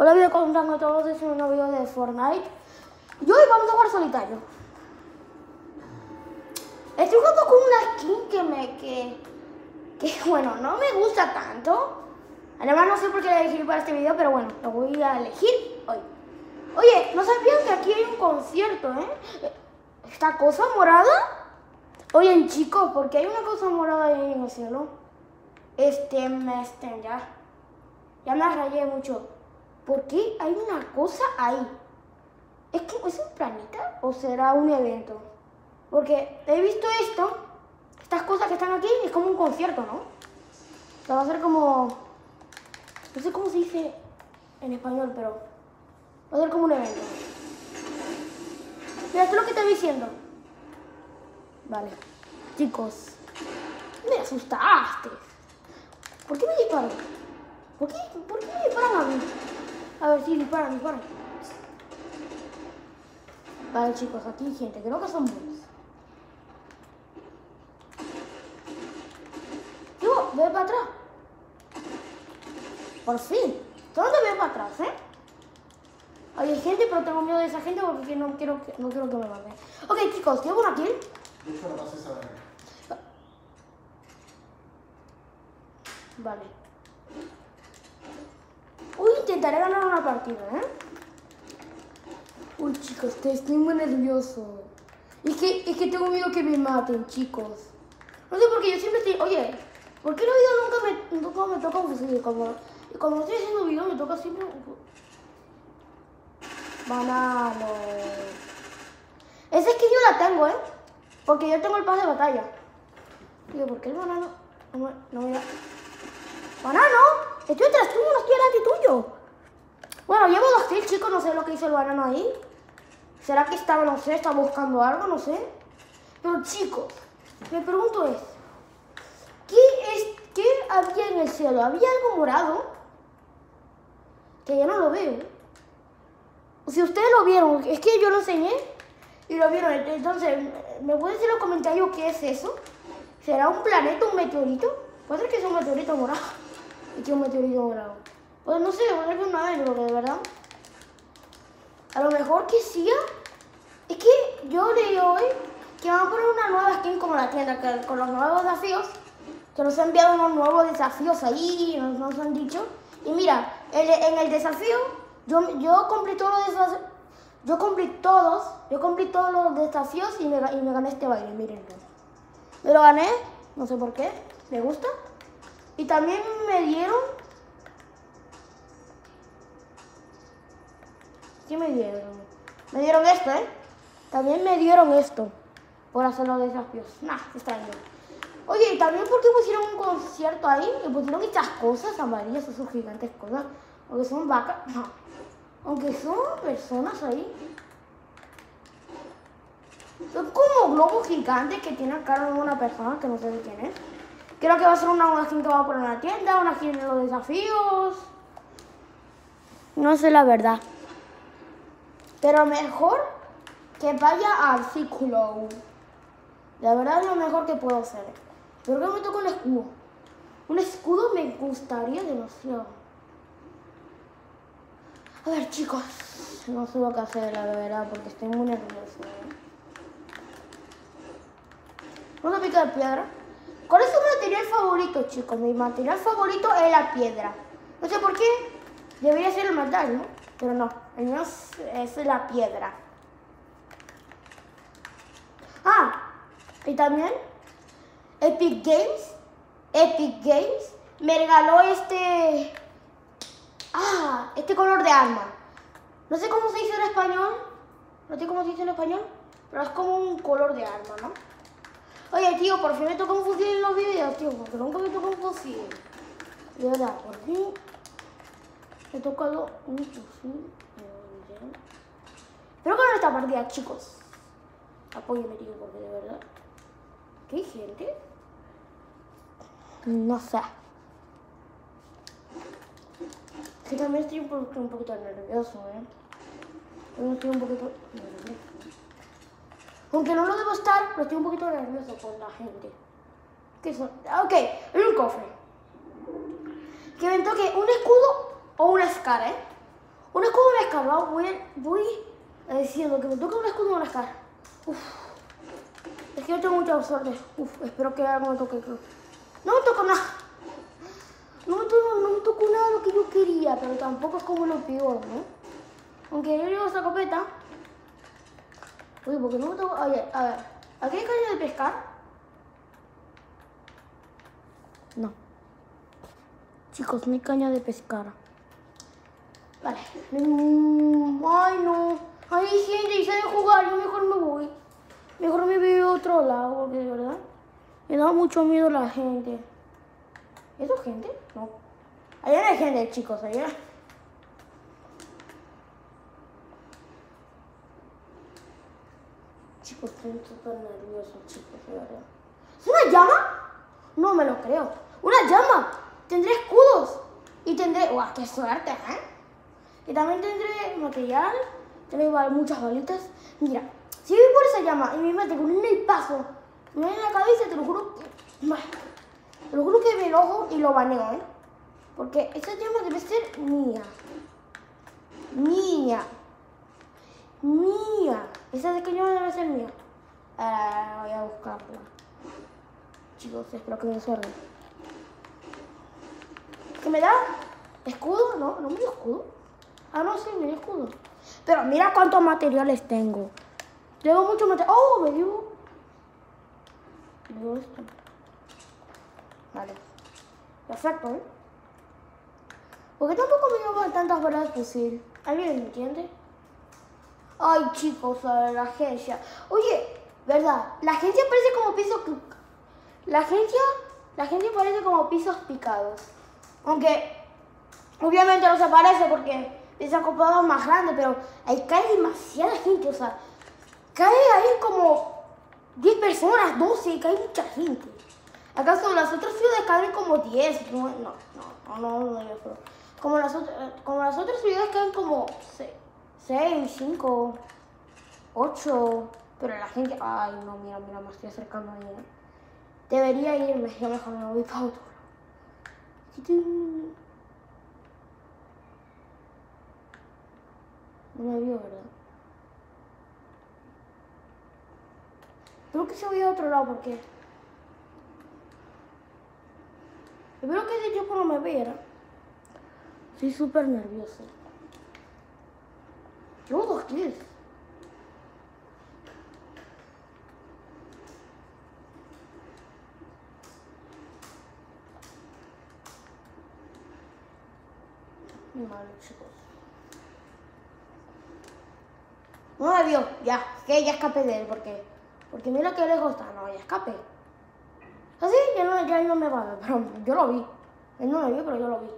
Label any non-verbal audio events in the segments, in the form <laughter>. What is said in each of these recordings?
Hola, contando a todos, es un nuevo video de Fortnite. Y hoy vamos a jugar solitario. Estoy jugando con una skin que me... que... que <laughs> bueno, no me gusta tanto. Además no sé por qué la elegí para este video, pero bueno, lo voy a elegir hoy. Oye, ¿no sabían que aquí hay un concierto, eh? ¿Esta cosa morada? Oye, chicos, porque hay una cosa morada ahí en el cielo. Este, este, ya. Ya me rayé mucho. ¿Por qué hay una cosa ahí? ¿Es que es un planeta o será un evento? Porque he visto esto, estas cosas que están aquí, es como un concierto, ¿no? O sea, va a ser como... No sé cómo se dice en español, pero va a ser como un evento. Mira, esto es lo que estoy diciendo. Vale. Chicos, me asustaste. ¿Por qué me disparan? ¿Por qué, ¿Por qué me disparan a mí? A ver, sí, disparan, disparan. Vale, chicos, aquí hay gente. Creo que son buenos. Yo, ve para atrás. Por fin. ¿Dónde ve para atrás, eh? Hay gente, pero tengo miedo de esa gente porque no quiero que, no quiero que me maten. Ok, chicos, ¿tengo una kill? Vale. Intentaré ganar una partida, ¿eh? Uy, chicos, estoy muy nervioso. Es que, es que tengo miedo que me maten, chicos. No sé por qué yo siempre estoy... Oye, ¿por qué los videos nunca me, nunca me tocan fusil? Como, cuando estoy haciendo videos me toca siempre... Banano. Esa es que yo la tengo, ¿eh? Porque yo tengo el pase de batalla. Digo, ¿por qué el banano no me, no me da? ¡Banano! Estoy detrás tuyo, no estoy delante tuyo. Bueno, llevo dos kills, chicos, no sé lo que hizo el banano ahí. ¿Será que estaba, no sé, estaba buscando algo? No sé. Pero chicos, me pregunto es, ¿qué, es, ¿qué había en el cielo? ¿Había algo morado? Que ya no lo veo. Si ustedes lo vieron, es que yo lo enseñé y lo vieron. Entonces, ¿me pueden decir en los comentarios qué es eso? ¿Será un planeta, un meteorito? Puede ser que sea un meteorito morado. Y que un meteorito morado. Pues no sé, voy a ver una vez, porque de verdad. A lo mejor que sí. Es que yo leí hoy que van a poner una nueva skin como la tienda, que con los nuevos desafíos. Que nos han enviado unos nuevos desafíos ahí, nos, han dicho. Y mira, en el desafío, yo, yo cumplí todos los desafíos. Yo cumplí todos, yo cumplí todos los desafíos y me, y me gané este baile, miren. Me lo gané, no sé por qué, me gusta. Y también me dieron ¿Qué me dieron? Me dieron esto, ¿eh? También me dieron esto por hacer los desafíos. Nah, extraño. Oye, ¿y también por qué pusieron un concierto ahí? Y pusieron estas cosas amarillas, esas gigantes cosas. Aunque son vacas. No. Aunque son personas ahí. Son como globos gigantes que tienen cara de una persona que no sé de quién es. Creo que va a ser una, una skin que va a poner en la tienda, una skin de los desafíos. No sé la verdad. Pero mejor que vaya al círculo. La verdad es lo mejor que puedo hacer. Pero que me toca un escudo. Un escudo me gustaría demasiado. A ver, chicos. No sé lo que hacer, la verdad, porque estoy muy nervioso. Una pica de piedra. ¿Cuál es su material favorito, chicos? Mi material favorito es la piedra. No sé por qué. Debería ser el metal, ¿no? Pero no, mío es, la piedra. Ah, y también Epic Games, Epic Games me regaló este, ah, este color de arma. No sé cómo se dice en español, no sé cómo se dice en español, pero es como un color de arma, ¿no? Oye, tío, por fin me toca un fusil en los videos, tío, porque nunca me toca un fusil. De verdad, por fin he tocado un fusil. Espero ganar esta partida, chicos. Apóyeme, tío, porque de verdad. ¿Qué hay gente? No sé. Que también estoy un, poquito, un nervioso, ¿eh? También estoy un poquito nervioso. Aunque no lo debo estar, pero estoy un poquito nervioso con la gente. ¿Qué son? Ok, es un cofre. Que me toque un escudo o una escara, ¿eh? pescar, ¿va? Voy, voy diciendo que me toque un escudo la cara. Uf. Es que yo tengo mucha suerte. Uf, espero que algo me toque. No me tocó nada. No me, tocó, no me tocó nada lo que yo quería, pero tampoco es como lo peor, ¿no? Aunque yo llevo esa copeta. Uy, porque no me tocó. Oye, a ver. ¿Aquí hay caña de pescar? No. Chicos, no hay caña de pescar. Vale. Mm, ay, no. Ay, gente, y sabe jugar. Yo mejor me voy. Mejor me voy a otro lado, porque de verdad me da mucho miedo la gente. ¿Eso es gente? No. Allá no hay gente, chicos, allá. Chicos, estoy súper nervioso, chicos, de verdad. ¿Es una llama? No me lo creo. ¡Una llama! Tendré escudos. Y tendré... ¡Guau, qué suerte, eh! Y también tendré material. Tendré muchas bolitas. Mira, si voy por esa llama y me mete con un paso, me en la cabeza, te lo juro Te lo juro que me enojo y lo baneo, ¿eh? Porque esa llama debe ser mía. Mía. Mía. Esa de que llama debe ser mía. Ahora voy a buscarla. Chicos, espero que me suerte. ¿Qué me da? ¿Escudo? No, no me dio escudo. Ah, no, sí, me dio escudo. Pero mira cuántos materiales tengo. Tengo mucho material. ¡Oh! Me dio. Me dio esto. Vale. Perfecto, ¿eh? Porque tampoco me dio tantas balas de fusil. ¿Alguien me entiende? Ay, chicos, la agencia. Oye, ¿verdad? La agencia parece como pisos... La agencia... La agencia parece como pisos picados. Aunque... Obviamente no se parece porque es ocupado más grande, pero ahí cae demasiada gente, o sea, cae ahí como 10 personas, 12, cae mucha gente. ¿Acaso las otras ciudades caen como 10? No, no, no, no, no, no, como las, otras, como las otras ciudades caen como 6, 5, 8, pero la gente, ay, no, mira, mira, me estoy acercando ahí. Debería irme, ya mejor me voy para otro. No me vio, ¿verdad? Creo que se voy a otro lado porque... Espero que ese tipo no me viera. Estoy súper nervioso. Llevo dos kills. Malo, chicos. No me vio, ya, que ya escapé de él, porque, porque mira que lejos está, no, ya escapé. Así, ya no, ya no me va a ver, pero yo lo vi. Él no me vio, pero yo lo vi.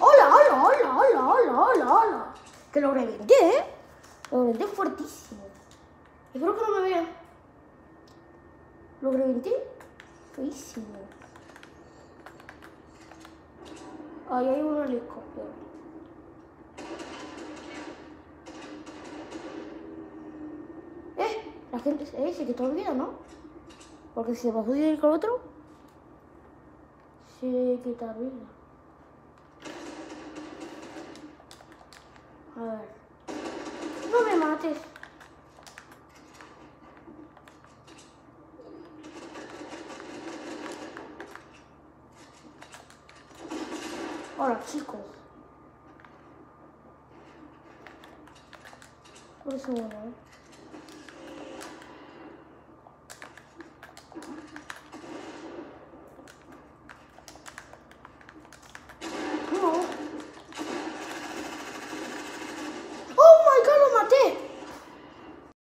Hola, hola, hola, hola, hola, hola, hola. Que lo reventé, ¿eh? Lo reventé fuertísimo. Espero que no me vea. Lo reventé feísimo. Ahí hay un helicóptero. Eh, la gente eh, se quitó vida, ¿no? Porque si se va a ir con otro, se quita vida. A ver. No me mates. Hola chicos. Por eso bueno, ¿eh?